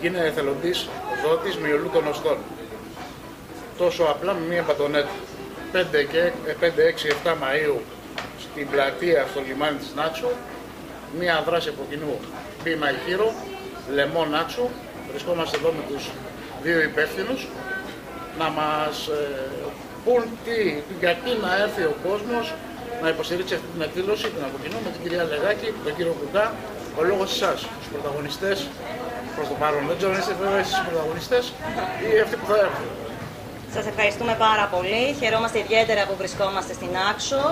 είναι εθελοντής δότης μυελού των οστών. Τόσο απλά με μία μπατονέτα. 5, και, 5, 6, 7 Μαΐου στην πλατεία στο λιμάνι της Νάξου, μία δράση από κοινού. Be My Hero, λεμό Νάξου, βρισκόμαστε εδώ με τους δύο υπεύθυνους, να μας ε, πούν τι, γιατί να έρθει ο κόσμος να υποστηρίξει αυτή την εκδήλωση, την από κοινού με την κυρία Λεγάκη, τον κύριο Κουκά, ο λόγος εσάς, τους πρωταγωνιστές προς το παρόν. Δεν ξέρω αν είστε βέβαια εσείς πρωταγωνιστές ή αυτοί που θα έρθουν. Σας ευχαριστούμε πάρα πολύ. Χαιρόμαστε ιδιαίτερα που βρισκόμαστε στην Άξο.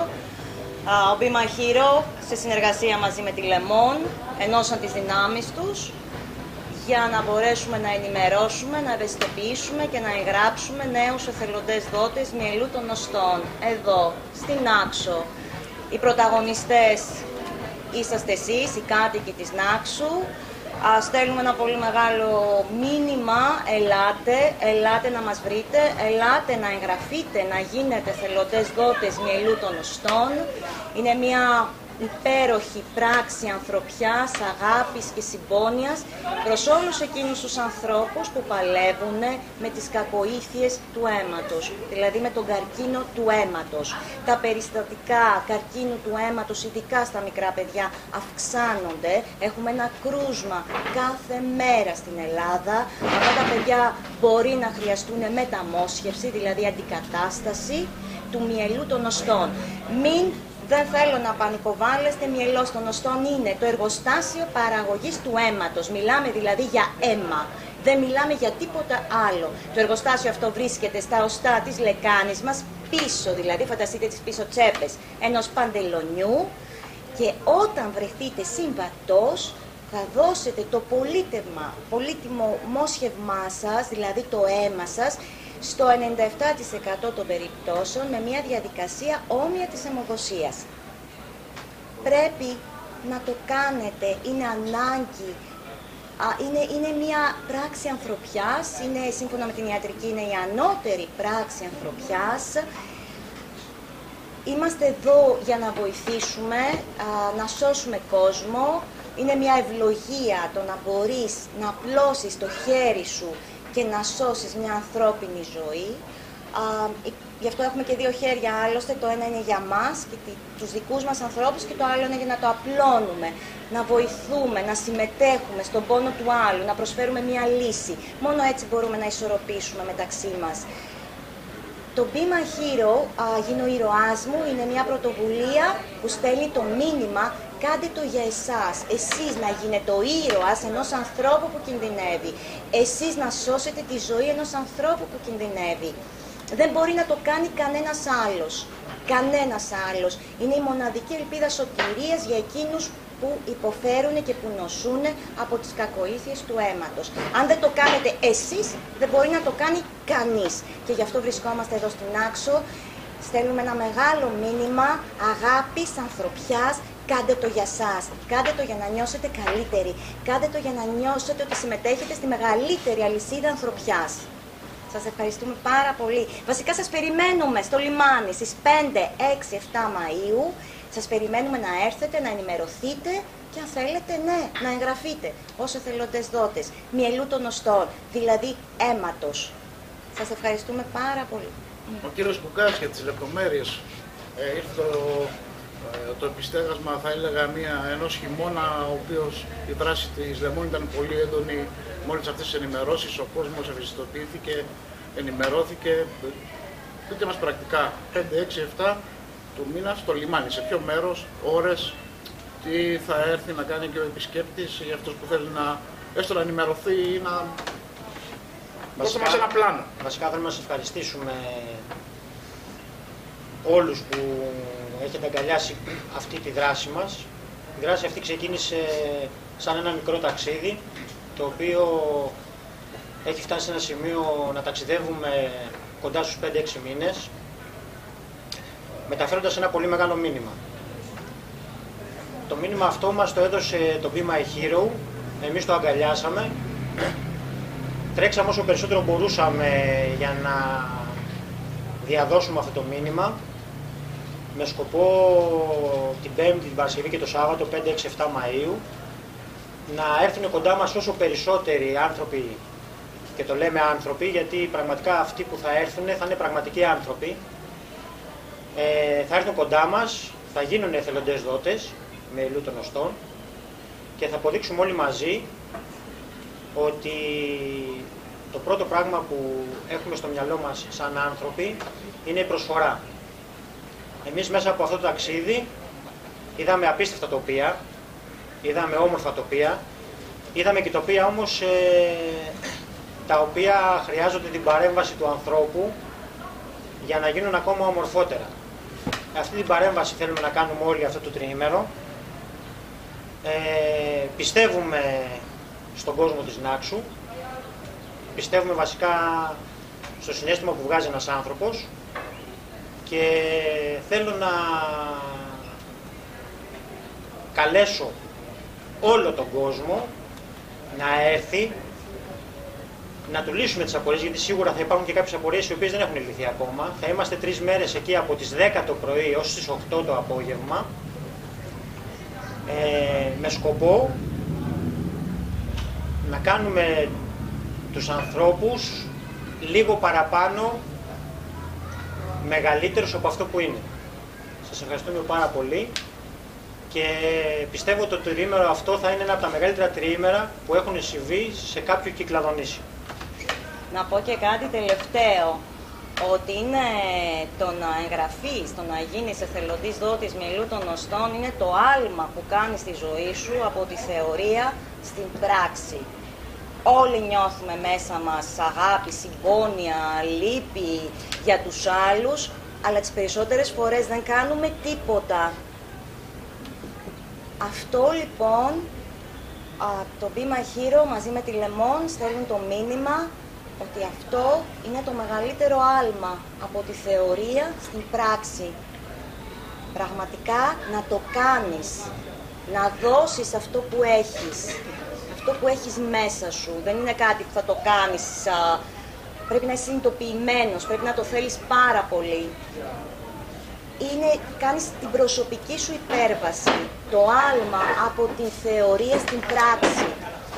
Ο Μπίμα Hero, σε συνεργασία μαζί με τη Λεμόν, ενώσαν τις δυνάμεις τους για να μπορέσουμε να ενημερώσουμε, να ευαισθητοποιήσουμε και να εγγράψουμε νέους εθελοντές δότες μυελού των οστών. Εδώ, στην Άξο. Οι πρωταγωνιστές είσαστε εσείς, οι κάτοικοι της Νάξου. Α, στέλνουμε ένα πολύ μεγάλο μήνυμα, ελάτε, ελάτε να μας βρείτε, ελάτε να εγγραφείτε, να γίνετε θελοντές δότες μυελού των οστών. Είναι μια υπέροχη πράξη ανθρωπιάς, αγάπης και συμπόνιας προς όλους εκείνους τους ανθρώπους που παλεύουν με τις κακοήθειες του αίματος, δηλαδή με τον καρκίνο του αίματος. Τα περιστατικά καρκίνου του αίματος, ειδικά στα μικρά παιδιά, αυξάνονται. Έχουμε ένα κρούσμα κάθε μέρα στην Ελλάδα. Αυτά τα παιδιά μπορεί να χρειαστούν μεταμόσχευση, δηλαδή αντικατάσταση του μυελού των οστών. Μην δεν θέλω να πανικοβάλλεστε, μυελός των οστών είναι το εργοστάσιο παραγωγής του αίματος. Μιλάμε δηλαδή για αίμα. Δεν μιλάμε για τίποτα άλλο. Το εργοστάσιο αυτό βρίσκεται στα οστά της λεκάνης μας, πίσω δηλαδή, φανταστείτε τις πίσω τσέπες ενός παντελονιού και όταν βρεθείτε συμβατός θα δώσετε το πολύτευμα, πολύτιμο μόσχευμά σας, δηλαδή το αίμα σας, στο 97% των περιπτώσεων με μια διαδικασία όμοια της αιμοδοσίας. Πρέπει να το κάνετε, είναι ανάγκη, είναι, είναι μια πράξη ανθρωπιάς, είναι σύμφωνα με την ιατρική είναι η ανώτερη πράξη ανθρωπιάς. Είμαστε εδώ για να βοηθήσουμε, να σώσουμε κόσμο. Είναι μια ευλογία το να μπορείς να απλώσεις το χέρι σου και να σώσεις μια ανθρώπινη ζωή. Α, γι' αυτό έχουμε και δύο χέρια άλλωστε, το ένα είναι για μας και τους δικούς μας ανθρώπους και το άλλο είναι για να το απλώνουμε, να βοηθούμε, να συμμετέχουμε στον πόνο του άλλου, να προσφέρουμε μια λύση. Μόνο έτσι μπορούμε να ισορροπήσουμε μεταξύ μας. Το Be My Hero, γίνω ήρωάς μου, είναι μια πρωτοβουλία που στέλνει το μήνυμα Κάντε το για εσάς. Εσείς να γίνετε ο ήρωας ενός ανθρώπου που κινδυνεύει. Εσείς να σώσετε τη ζωή ενός ανθρώπου που κινδυνεύει. Δεν μπορεί να το κάνει κανένας άλλος. Κανένας άλλος. Είναι η μοναδική ελπίδα σωτηρίας για εκείνους που υποφέρουν και που νοσούν από τις κακοήθειες του αίματος. Αν δεν το κάνετε εσείς, δεν μπορεί να το κάνει κανείς. Και γι' αυτό βρισκόμαστε εδώ στην Άξο. Στέλνουμε ένα μεγάλο μήνυμα αγάπης, ανθρωπιάς, Κάντε το για σας, κάντε το για να νιώσετε καλύτεροι, κάντε το για να νιώσετε ότι συμμετέχετε στη μεγαλύτερη αλυσίδα ανθρωπιάς. Σας ευχαριστούμε πάρα πολύ. Βασικά σας περιμένουμε στο λιμάνι στις 5, 6, 7 Μαΐου. Σας περιμένουμε να έρθετε, να ενημερωθείτε και αν θέλετε, ναι, να εγγραφείτε ως εθελοντές δότες, μυελού των οστών, δηλαδή αίματος. Σας ευχαριστούμε πάρα πολύ. Ο κύριος Μπουκάς για τις λεπτομέρειες ε, ήρθε ε, το επιστέγασμα θα έλεγα μια, ενός χειμώνα ο οποίος η δράση της Λεμόν ήταν πολύ έντονη μόλις αυτές τις ενημερώσεις. Ο κόσμος ευαισθητοποιήθηκε, ενημερώθηκε. Πείτε μας πρακτικά. 5, 6, 7 του μήνα στο λιμάνι, σε ποιο μέρος, ώρες τι θα έρθει να κάνει και ο επισκέπτης ή αυτός που θέλει να έστω να ενημερωθεί ή να δώσει μας ένα πλάνο. Βασικά θέλουμε να σας ευχαριστήσουμε όλους που έχετε αγκαλιάσει αυτή τη δράση μας. Η δράση αυτή ξεκίνησε σαν ένα μικρό ταξίδι, το οποίο έχει φτάσει σε ένα σημείο να ταξιδεύουμε κοντά στους 5-6 μήνες, μεταφέροντας ένα πολύ μεγάλο μήνυμα. Το μήνυμα αυτό μας το έδωσε το Be My Hero, εμείς το αγκαλιάσαμε, τρέξαμε όσο περισσότερο μπορούσαμε για να διαδώσουμε αυτό το μήνυμα. Με σκοπό την Πέμπτη, την Παρασκευή και το Σάββατο 5, 6, 7 Μαΐου να έρθουν κοντά μας όσο περισσότεροι άνθρωποι και το λέμε άνθρωποι γιατί πραγματικά αυτοί που θα έρθουν θα είναι πραγματικοί άνθρωποι. Ε, θα έρθουν κοντά μας, θα γίνουν εθελοντές δότες με υλού των οστών και θα αποδείξουμε όλοι μαζί ότι το πρώτο πράγμα που έχουμε στο μυαλό μας σαν άνθρωποι είναι η προσφορά. Εμείς μέσα από αυτό το ταξίδι είδαμε απίστευτα τοπία, είδαμε όμορφα τοπία, είδαμε και τοπία όμως ε, τα οποία χρειάζονται την παρέμβαση του ανθρώπου για να γίνουν ακόμα ομορφότερα. Αυτή την παρέμβαση θέλουμε να κάνουμε όλοι αυτό το τριήμερο. Ε, πιστεύουμε στον κόσμο της Νάξου, πιστεύουμε βασικά στο συνέστημα που βγάζει ένας άνθρωπος και θέλω να καλέσω όλο τον κόσμο να έρθει να του λύσουμε τις απορίες, γιατί σίγουρα θα υπάρχουν και κάποιες απορίες οι οποίες δεν έχουν λυθεί ακόμα. Θα είμαστε τρεις μέρες εκεί από τις 10 το πρωί έως τις 8 το απόγευμα. Ε, με σκοπό να κάνουμε τους ανθρώπους λίγο παραπάνω μεγαλύτερους από αυτό που είναι. Σας ευχαριστούμε πάρα πολύ και πιστεύω ότι το τριήμερο αυτό θα είναι ένα από τα μεγαλύτερα τριήμερα που έχουν συμβεί σε κάποιο κυκλαδονήσιο. Να πω και κάτι τελευταίο, ότι είναι το να εγγραφεί, το να γίνει εθελοντής δότης μυελού των οστών, είναι το άλμα που κάνει στη ζωή σου από τη θεωρία στην πράξη. Όλοι νιώθουμε μέσα μας αγάπη, συμπόνια, λύπη για τους άλλους, αλλά τις περισσότερες φορές δεν κάνουμε τίποτα. Αυτό λοιπόν, το Be My μαζί με τη Λεμόν στέλνουν το μήνυμα ότι αυτό είναι το μεγαλύτερο άλμα από τη θεωρία στην πράξη. Πραγματικά να το κάνεις, να δώσεις αυτό που έχεις, αυτό που έχεις μέσα σου. Δεν είναι κάτι που θα το κάνεις, πρέπει να είσαι συνειδητοποιημένος, πρέπει να το θέλεις πάρα πολύ. Είναι, κάνεις την προσωπική σου υπέρβαση, το άλμα από τη θεωρία στην πράξη.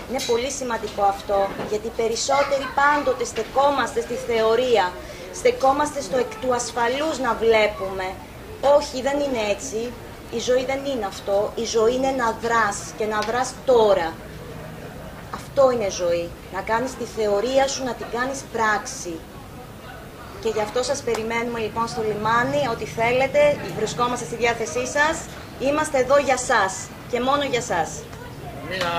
Είναι πολύ σημαντικό αυτό, γιατί περισσότεροι πάντοτε στεκόμαστε στη θεωρία, στεκόμαστε στο εκ του ασφαλούς να βλέπουμε. Όχι, δεν είναι έτσι. Η ζωή δεν είναι αυτό. Η ζωή είναι να δράς και να δράς τώρα. Αυτό είναι ζωή. Να κάνεις τη θεωρία σου, να την κάνεις πράξη. Και γι' αυτό σας περιμένουμε λοιπόν στο λιμάνι, ό,τι θέλετε, βρισκόμαστε στη διάθεσή σας. Είμαστε εδώ για σας και μόνο για σας. Μία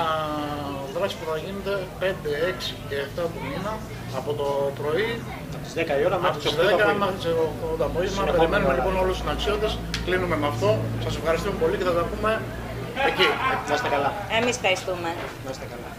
δράση που θα γίνεται 5, 6 και 7 του μήνα από το πρωί από τις 10 η ώρα μέχρι τις 10 μέχρι τις 8 το απόγευμα. Περιμένουμε λοιπόν όλους τους αξιώτες. Κλείνουμε με αυτό. Σας ευχαριστούμε πολύ και θα τα πούμε εκεί. Να είστε καλά. Εμείς ευχαριστούμε. Να είστε καλά.